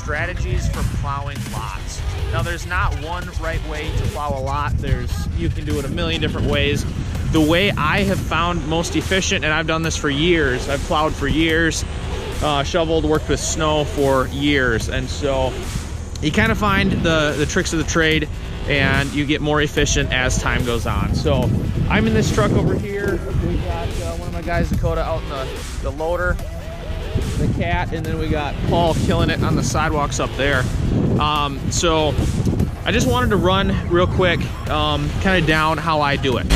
strategies for plowing lots. Now, there's not one right way to plow a lot. There's you can do it a million different ways. The way I have found most efficient, and I've done this for years. I've plowed for years, uh, shoveled, worked with snow for years, and so you kind of find the the tricks of the trade, and you get more efficient as time goes on. So I'm in this truck over here. We got uh, one of my guys, Dakota, out in the, the loader, the cat, and then we got Paul killing it on the sidewalks up there. Um, so I just wanted to run real quick, um, kind of down how I do it.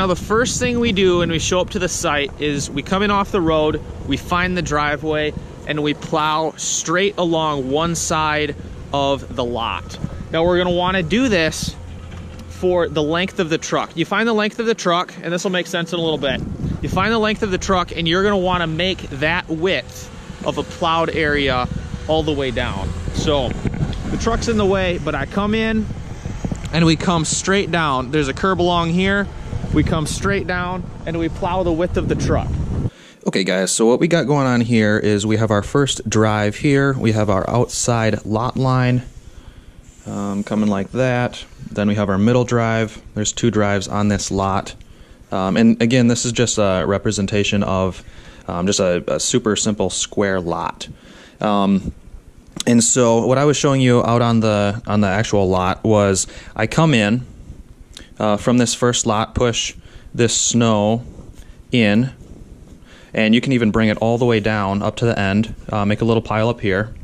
Now the first thing we do when we show up to the site is we come in off the road, we find the driveway, and we plow straight along one side of the lot. Now we're gonna wanna do this for the length of the truck. You find the length of the truck, and this will make sense in a little bit. You find the length of the truck, and you're gonna wanna make that width of a plowed area all the way down. So the truck's in the way, but I come in and we come straight down. There's a curb along here. We come straight down and we plow the width of the truck. Okay, guys, so what we got going on here is we have our first drive here. We have our outside lot line um, coming like that. Then we have our middle drive. There's two drives on this lot. Um, and again, this is just a representation of um, just a, a, super simple square lot. Um, and so what I was showing you out on the on the actual lot was I come in uh, from this first lot, push this snow in, and you can even bring it all the way down up to the end, uh, make a little pile up here.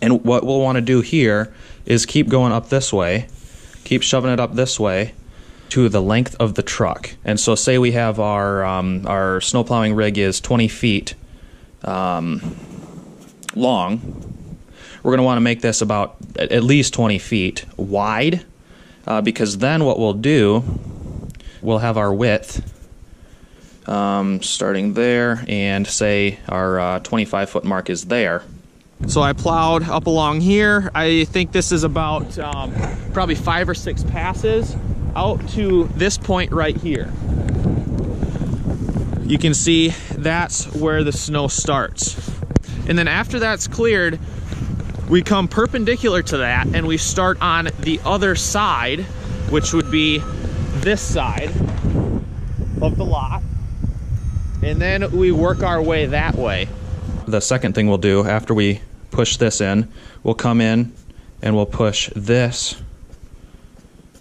And what we'll want to do here is keep going up this way, keep shoving it up this way to the length of the truck. And so, say we have our um, our snow plowing rig is 20 feet um, long. We're going to want to make this about at least 20 feet wide uh, because then what we'll do, we'll have our width um, starting there, and say our uh, 25 foot mark is there. So I plowed up along here. I think this is about um, probably five or six passes out to this point right here. You can see that's where the snow starts. And then after that's cleared, we come perpendicular to that and we start on the other side, which would be this side of the lot. And then we work our way that way. The second thing we'll do after we push this in, we'll come in and we'll push this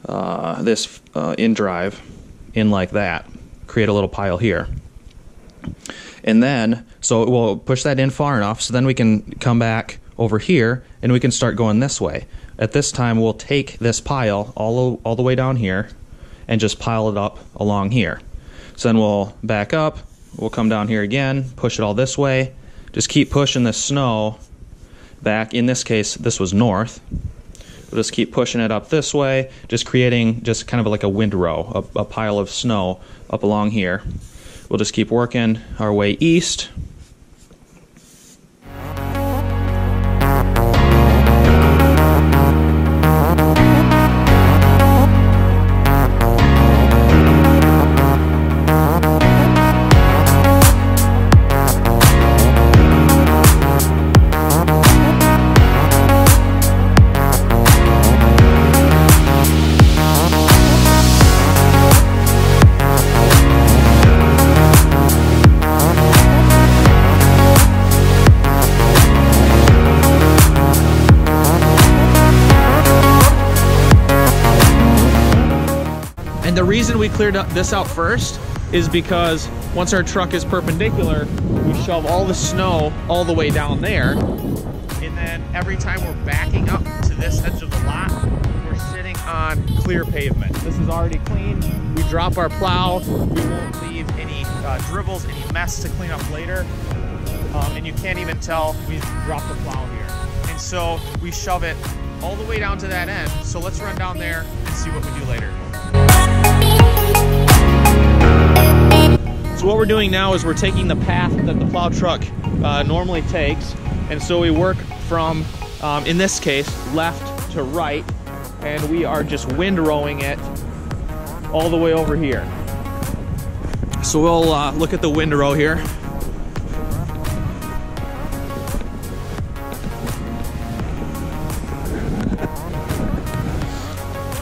uh, this uh, in drive in like that. Create a little pile here. And then, so we'll push that in far enough so then we can come back over here and we can start going this way. At this time, we'll take this pile all, all the way down here and just pile it up along here. So then we'll back up, we'll come down here again, push it all this way, just keep pushing the snow back. In this case, this was north. We'll just keep pushing it up this way, just creating just kind of like a windrow, a, a pile of snow up along here. We'll just keep working our way east. Reason we cleared this out first is because once our truck is perpendicular, we shove all the snow all the way down there. And then every time we're backing up to this edge of the lot, we're sitting on clear pavement. This is already clean. We drop our plow. We won't leave any uh, dribbles, any mess to clean up later. Um, and you can't even tell we've dropped the plow here. And so we shove it all the way down to that end. So let's run down there and see what we do later. So what we're doing now is we're taking the path that the plow truck uh, normally takes. And so we work from, um, in this case, left to right. And we are just windrowing it all the way over here. So we'll uh, look at the windrow here.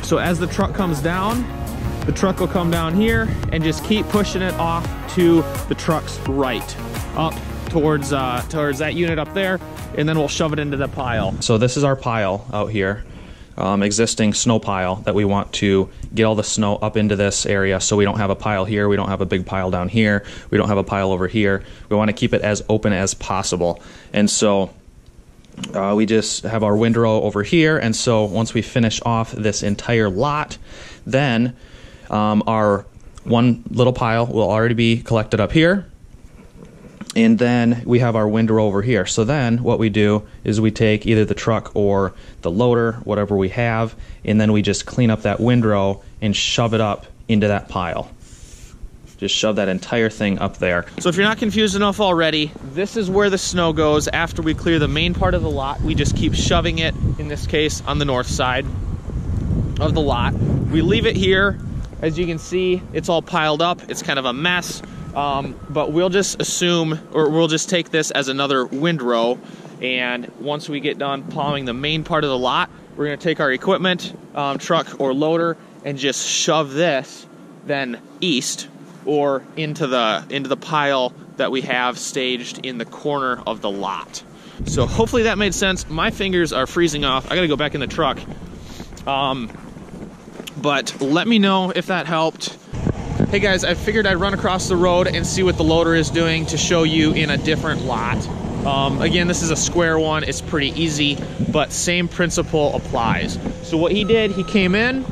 So as the truck comes down, the truck will come down here and just keep pushing it off to the truck's right, up towards uh, towards that unit up there, and then we'll shove it into the pile. So this is our pile out here, um, existing snow pile that we want to get all the snow up into this area so we don't have a pile here, we don't have a big pile down here, we don't have a pile over here. We want to keep it as open as possible. And so uh, we just have our windrow over here, and so once we finish off this entire lot, then um, our one little pile will already be collected up here, and then we have our windrow over here. So then what we do is we take either the truck or the loader, whatever we have, and then we just clean up that windrow and shove it up into that pile. Just shove that entire thing up there. So if you're not confused enough already, this is where the snow goes after we clear the main part of the lot. We just keep shoving it, in this case, on the north side of the lot. We leave it here. As you can see, it's all piled up. It's kind of a mess. Um, but we'll just assume, or we'll just take this as another windrow. And once we get done plowing the main part of the lot, we're gonna take our equipment, um, truck or loader, and just shove this then east or into the into the pile that we have staged in the corner of the lot. So hopefully that made sense. My fingers are freezing off. I gotta go back in the truck. Um, but let me know if that helped. Hey guys, I figured I'd run across the road and see what the loader is doing to show you in a different lot. Um, again, this is a square one. It's pretty easy, but same principle applies. So what he did, he came in,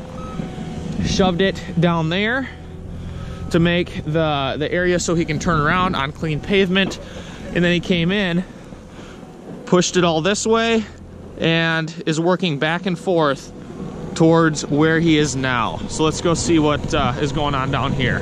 shoved it down there, to make the, the area so he can turn around on clean pavement. And then he came in, pushed it all this way, and is working back and forth towards where he is now. So let's go see what uh, is going on down here.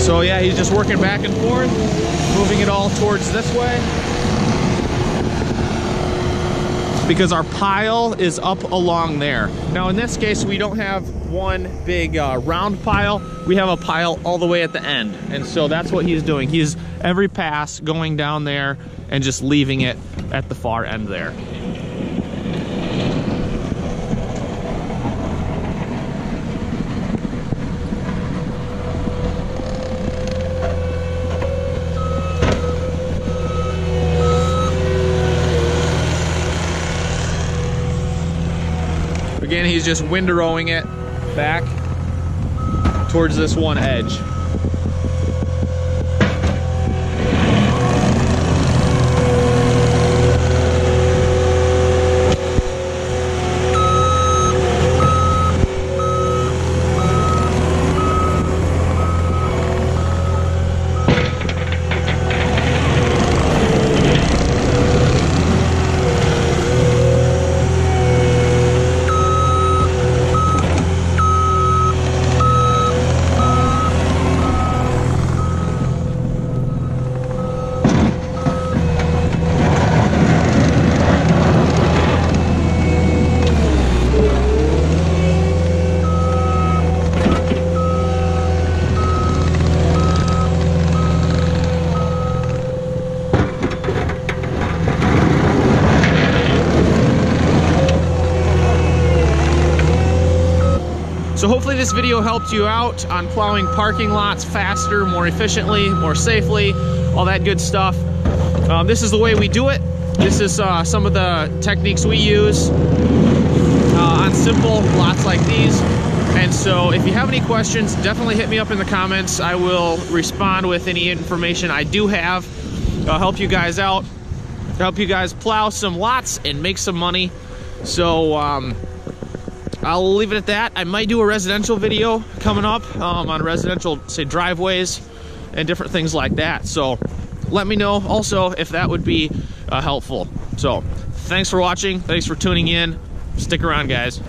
So yeah, he's just working back and forth, moving it all towards this way. Because our pile is up along there. Now in this case, we don't have one big uh, round pile. We have a pile all the way at the end. And so that's what he's doing. He's every pass going down there and just leaving it at the far end there. Again, he's just windrowing it back towards this one edge. Hopefully this video helped you out on plowing parking lots faster, more efficiently, more safely, all that good stuff. Um, this is the way we do it. This is uh, some of the techniques we use uh, on simple lots like these. And so if you have any questions, definitely hit me up in the comments. I will respond with any information I do have. I'll help you guys out, help you guys plow some lots and make some money. So um, I'll leave it at that. I might do a residential video coming up um, on residential, say, driveways and different things like that. So let me know also if that would be uh, helpful. So thanks for watching. Thanks for tuning in. Stick around, guys.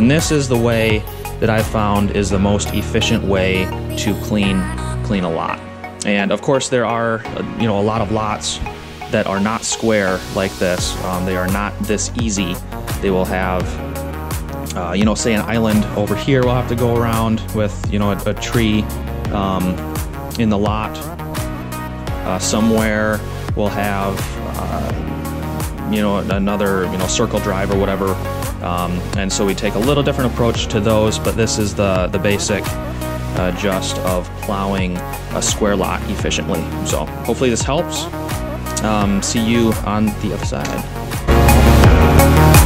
And this is the way that I found is the most efficient way to clean clean a lot. And of course, there are uh, you know a lot of lots that are not square like this. Um, they are not this easy. They will have uh, you know say an island over here. We'll have to go around with you know a, a tree um, in the lot. Uh, somewhere we'll have uh, you know another you know circle drive or whatever um, and so we take a little different approach to those, but this is the, the basic uh, just of plowing a square lot efficiently. So hopefully this helps. Um, see you on the other side.